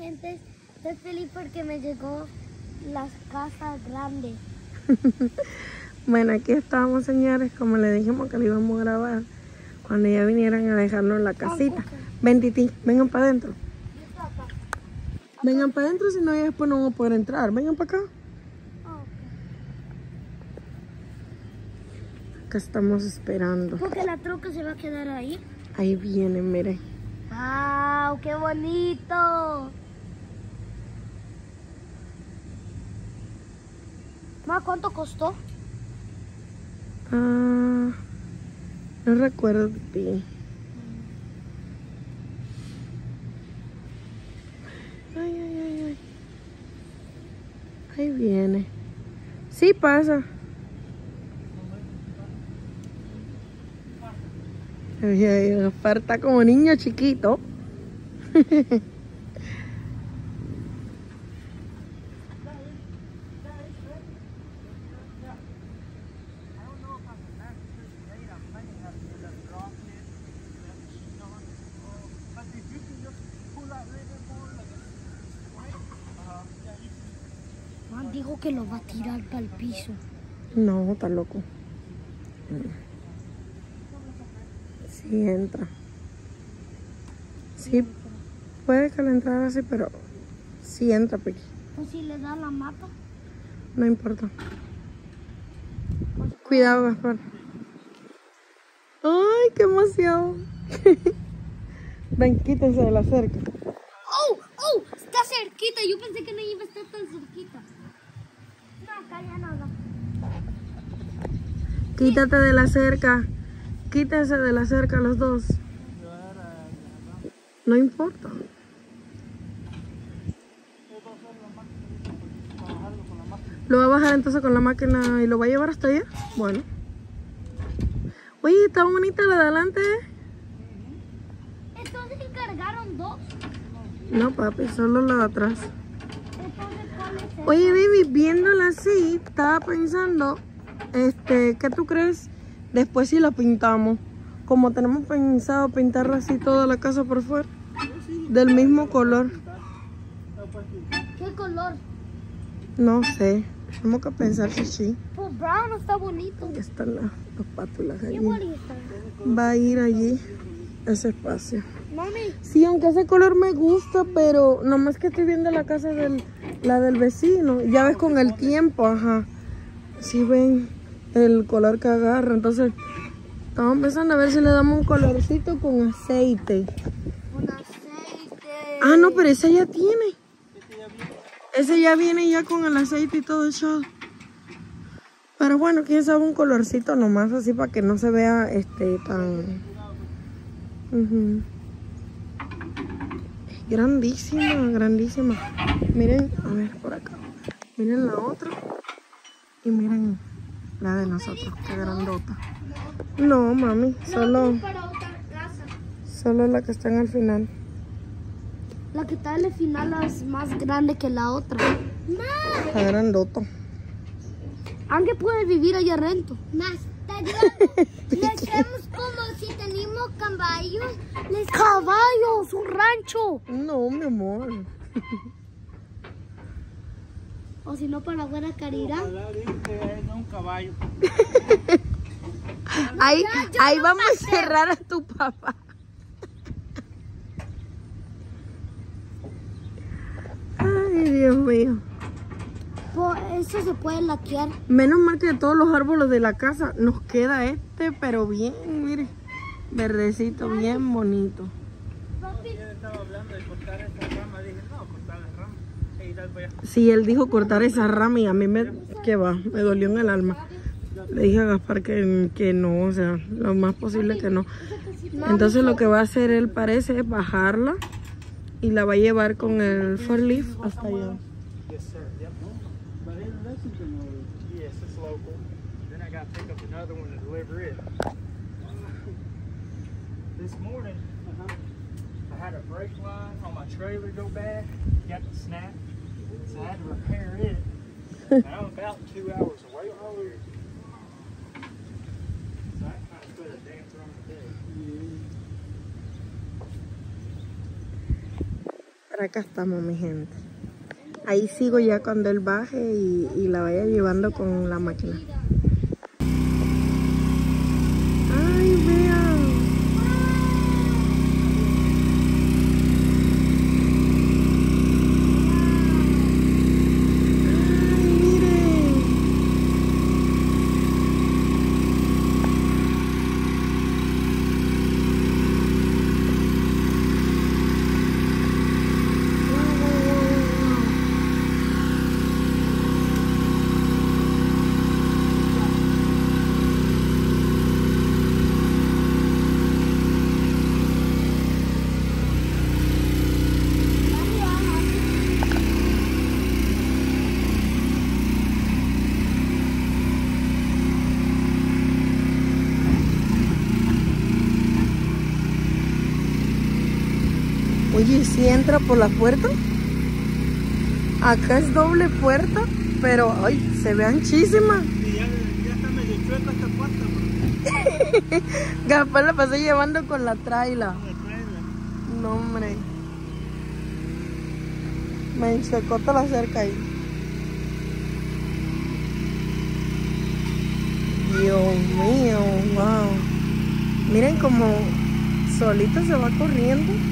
gente, estoy feliz porque me llegó las casas grandes. Bueno, aquí estábamos, señores, como le dijimos que le íbamos a grabar cuando ya vinieran a dejarnos la casita. Ven, Titi, vengan para adentro. Vengan para adentro, si no, ya después no vamos a poder entrar. Vengan para acá. Acá estamos esperando. Porque la troca se va a quedar ahí. Ahí vienen, miren. ¡Wow! ¡Qué bonito! ¿Cuánto costó? Ah, no recuerdo, Titi. Ay, ay, ay, ay. Ahí viene. Sí pasa. Ay, ay, como niño chiquito. Ma, dijo que lo va a tirar para el piso. No, está loco. Sí entra. Sí, puede que la entrada así, pero sí entra, Piqui. Pues si le da la mata. No importa. Cuidado, Gaspar. ¡Ay, qué emoción! Ven, quítense de la cerca. ¡Oh! ¡Oh! Está cerquita. Yo pensé que no iba a estar tan cerquita. No, acá ya no. no. Quítate de la cerca. Quítense de la cerca los dos. No importa. ¿Lo va a bajar entonces con la máquina y lo va a llevar hasta allá? Bueno. Oye, está bonita la de adelante. Entonces encargaron dos. No, papi, solo la de atrás. Entonces, ¿cuál es esa? Oye, baby, viéndola así, estaba pensando, este, ¿qué tú crees? Después si la pintamos, como tenemos pensado pintarla así toda la casa por fuera, del mismo color, ¿Qué color? no sé, tenemos que pensar si sí. Pues brown está bonito. Ahí están las, las pátulas Qué allí. Va a ir allí ese espacio. Mami, Sí, aunque ese color me gusta, pero nomás que estoy viendo la casa del, la del vecino. Ya ves con el tiempo, ajá. Sí ven el color que agarra. Entonces, estamos pensando a ver si le damos un colorcito con aceite. un aceite. Ah, no, pero ese ya tiene. Ese ya viene ya con el aceite y todo echado. Pero bueno, quién sabe un colorcito nomás así para que no se vea este tan... Es grandísima, grandísima. Miren, a ver por acá. Miren la otra. Y miren la de nosotros, qué grandota. No, mami, solo, solo la que está en el final. La que está en el final es más grande que la otra. Está grandota. Aunque puede vivir allá rento. Más, Le hacemos como si tenemos caballos. ¡Caballos! ¡Un rancho! No, mi amor. O si no, para buena caridad. un caballo. Ahí, ahí vamos a cerrar a tu papá. Ay, Dios mío. Pues eso se puede laquear. Menos mal que de todos los árboles de la casa nos queda este, pero bien, mire. Verdecito, bien bonito. Yo estaba hablando de cortar esta rama. Dije, no, cortar la rama. Ir al para allá. Sí, él dijo cortar esa rama y a mí me, que va, me dolió en el alma. Le dije a Gaspar que, que no, o sea, lo más posible que no. Entonces lo que va a hacer él parece es bajarla y la va a llevar con el forklift hasta allá. Local. Then I got to pick up another one to deliver it. This morning, I had a brake line on my trailer go bad, got the snap, so I had to repair it. And I'm about two hours away from it. So I kind of put a damper on the day. Para acá estamos, mi gente. Ahí sigo ya cuando él baje y, la vaya llevando con la máquina. Ay, vean. Ay, miren. Wow, wow, wow, wow. Oye, si entra por la puerta? Acá es doble puerta, pero ay, se ve anchísima. Y ya, ya está medio chueca esta puerta, Gafar la pasé llevando con la traila. No, hombre. Me enchecó toda la cerca ahí. Dios mío, wow. Miren como solito se va corriendo.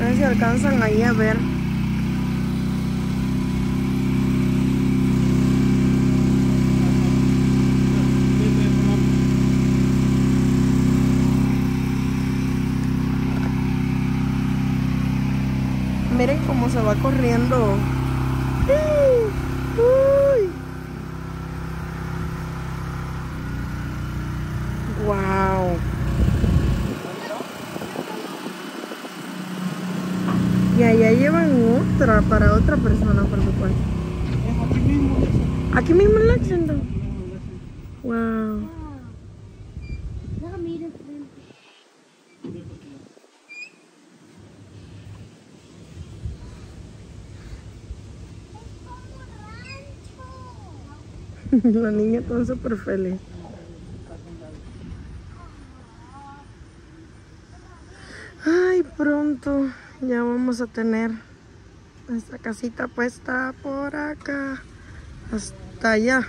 A ver si alcanzan ahí a ver. Miren cómo se va corriendo. Wow. Y allá llevan para otra persona, por supuesto. Es aquí mismo. Aquí mismo en Lexington. Wow. Enfrente. La niña está súper feliz. Ay, pronto ya vamos a tener nuestra casita puesta por acá. Hasta allá.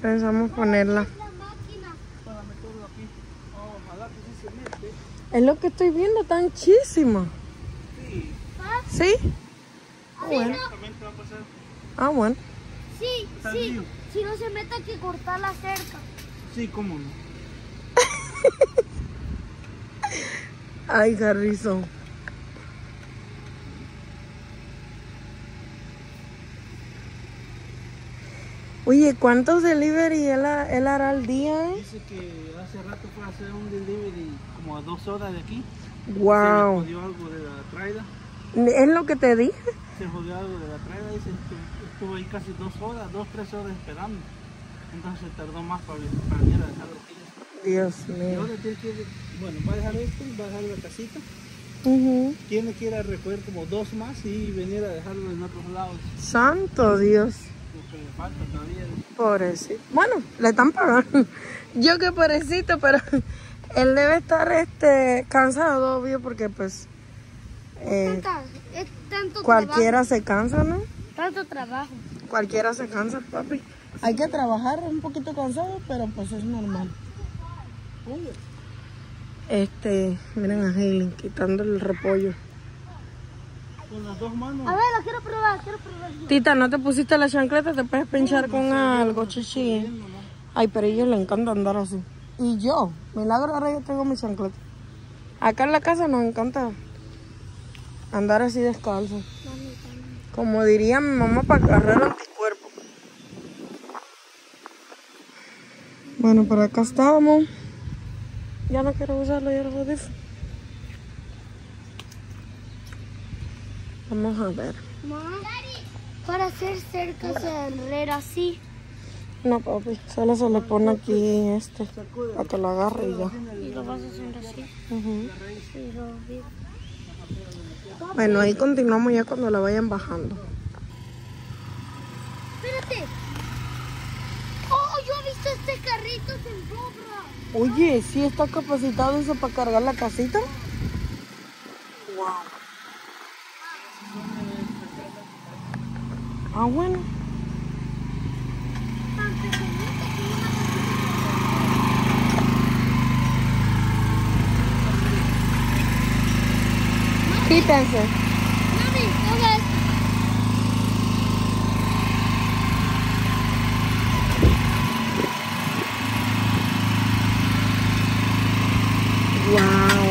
Pensamos ponerla. Es lo que estoy viendo, tan chísima. Sí. ¿Sí? Ah, bueno. Ah, bueno. Sí, Está sí. Si no se mete hay que cortar la cerca. Sí, cómo no. Ay, Garrison. Oye, ¿cuántos delivery él, ha- él hará al día? Dice que hace rato fue a hacer un delivery como a dos horas de aquí. Se Wow. jodió algo de la traida. Es lo que te dije. Se jodió algo de la traida. Dice que estuvo ahí casi dos horas, dos, tres horas esperando. Entonces tardó más para, para venir a dejarlo aquí. Dios Y mío. ahora tiene que ir, bueno, va a dejar esto, va a dejar la casita. Ujú. Tiene que ir a recoger como dos más y venir a dejarlo en otros lados. Santo Dios. Lo que le falta todavía. Pobrecito. Bueno, le están pagando. Yo que pobrecito, pero él debe estar este cansado, obvio, porque pues eh, es tanto cualquiera se cansa, ¿no? Tanto trabajo. Cualquiera se cansa, papi. Hay que trabajar un poquito cansado, pero pues es normal. Este, miren a Helen quitando el repollo. Con las dos manos. A ver, lo quiero probar, quiero probar. Tita, ¿no te pusiste la chancleta? Te puedes pinchar con algo, chichi. Ay, pero a ellos les encanta andar así. Y yo, milagro, ahora yo tengo mi chancleta. Acá en la casa nos encanta andar así descalzo. Como diría mi mamá, para agarrar anticuerpo. Bueno, por acá estábamos. Ya no quiero usarlo, ya lo jodí. Vamos a ver. Para hacer cerca se enreda así. No, papi, solo se le pone aquí este, para que lo agarre y ya. Y lo vas así. Ujú. Y lo Bueno, ahí continuamos ya cuando la vayan bajando. Espérate. Oh, yo he visto este carrito sin sobra. Oye, ¿sí está capacitado eso para cargar la casita? Wow. Ah, bueno. Tan pequeñita que una Quítense. Mami, toma esto. Wow.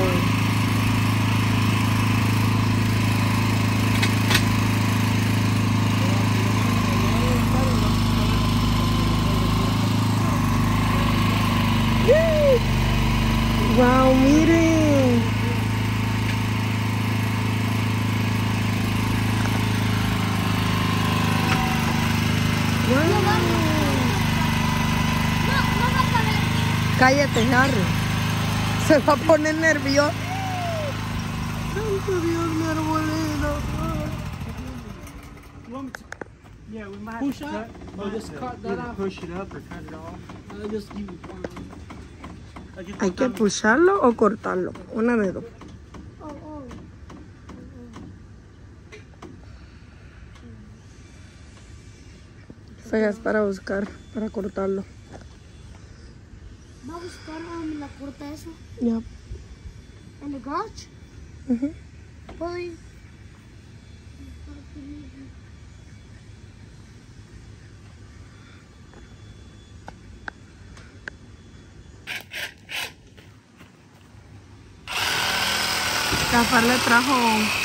Wow, miren. Wow. No, no va a caber. Cállate, Harry. Se va a poner nervioso. Santo Dios, mi arbolito. You want me to? Yeah, we might Push have to up cut, or might just have cut to that either off? push it up or cut it off. I'll just give you one. Hay que pusharlo o cortarlo. Una de dos. Oh, oh. Feas para buscar, para cortarlo. Va a buscar dónde la corta eso. Ya. En el garage. Ujú. Puedo ir. Gaspar le trajo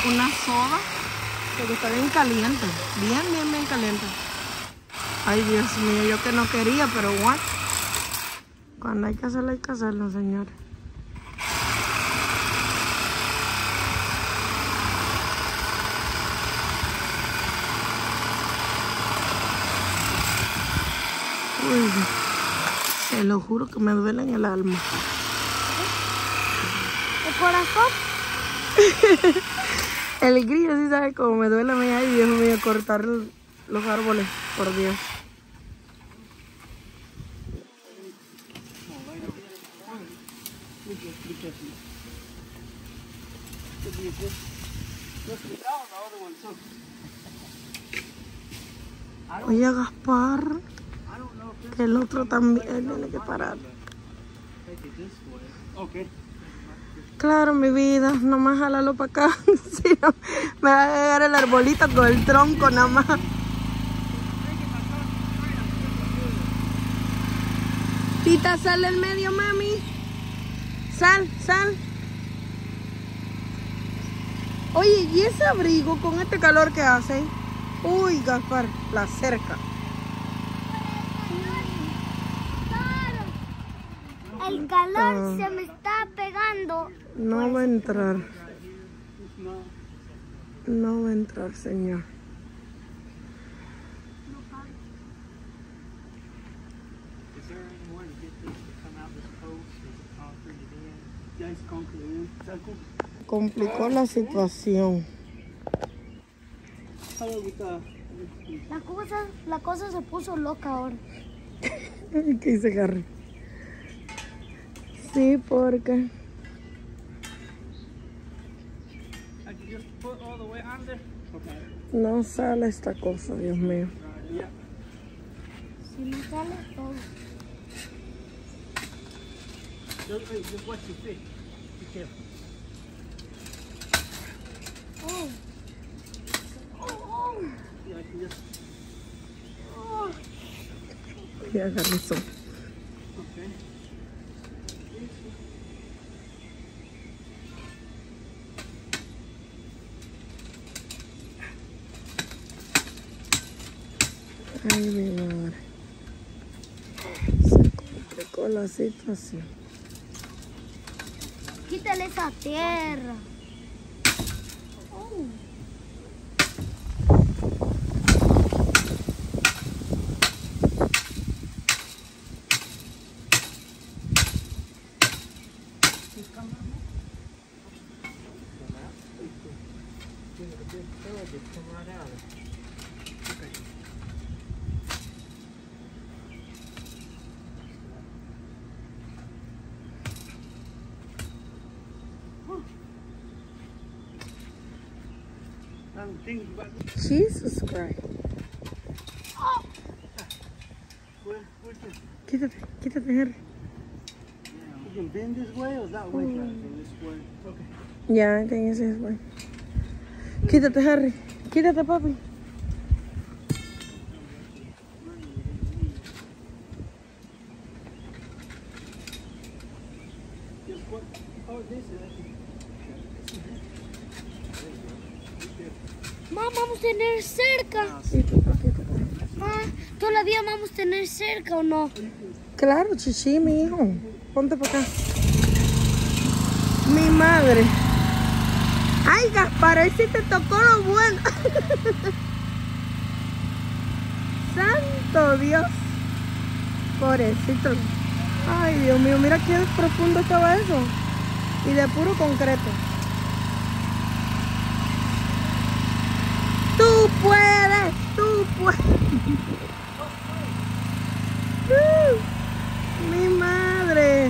una soda porque está bien caliente. Bien, bien, bien caliente. Ay, Dios mío, yo que no quería, pero what? Cuando hay que hacerlo, hay que hacerlo, señores. Uy, se lo juro que me duele en el alma. El corazón. El grillo sí sabe cómo me duele a mí. Ay, Dios mío, cortar los árboles, por Dios. Oye, Gaspar, que el otro también tiene que parar. Claro, mi vida, nomás jálalo para acá. Si no, me va a llegar el arbolito con el tronco nada más. Tita, sal del medio, mami. Sal, sal. Oye, ¿y ese abrigo con este calor que hace? Uy, Gaspar, la cerca. El calor se me está pegando. No va a entrar. No va a entrar, señor. Is there any way to get this to come out this post? Is it concreted in? Ya es concluido. Está con- Complicó la situación. La cosa, la cosa se puso loca ahora. ¿Qué dice Harry? Sí, porque I can just put all the way under. Okay. no sale esta cosa, Dios mío. Se me sale todo. Just, wait, just watch your feet. Be careful. Oh. Oh, Yeah, I can just. oh. Ya agarrizó. Okay. Ay, mi madre. Se complicó la situación. Quítale esa tierra. Oh. Give it a good tug, it come right out. Okay. I'm thinking about Jesus Christ. Where, where can, Quítate, quítate, Henry. you can bend this way or that way? This way. Okay. Ya, que ese es bueno. Quítate, Harry. Quítate, papi. Mamá, vamos a tener cerca. Quítate, quítate. Ah, ¿Todavía vamos a tener cerca o no? Claro, chichi, mi hijo. Ponte para acá. Mi madre. Ay, Gaspar, hoy sí te tocó lo bueno. Santo Dios. Pobrecito. Ay, Dios mío, mira qué profundo estaba eso. Y de puro concreto. Tú puedes, tú puedes. Mi madre.